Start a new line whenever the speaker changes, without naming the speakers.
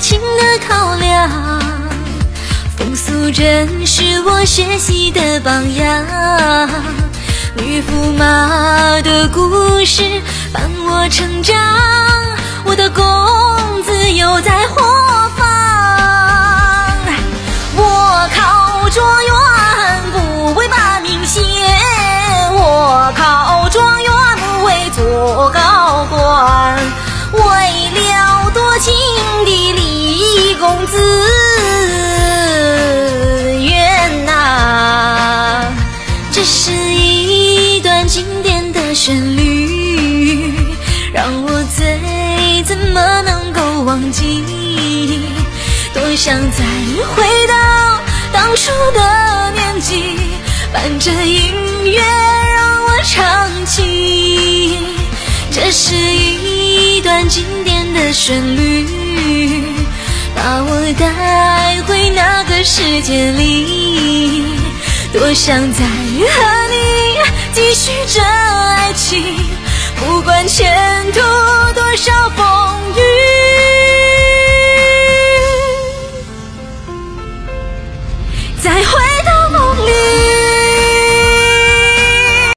情的考量。冯素珍是我学习的榜样，女驸马的故事伴我成长，我的公李公子冤呐、这是一段经典的旋律，让我醉怎么能够忘记？多想再回到当初的年纪，伴着音乐让我唱起。这是一段经典的旋律，带回那个世界里。多想再和你继续这爱情，不管前途多少风雨。再回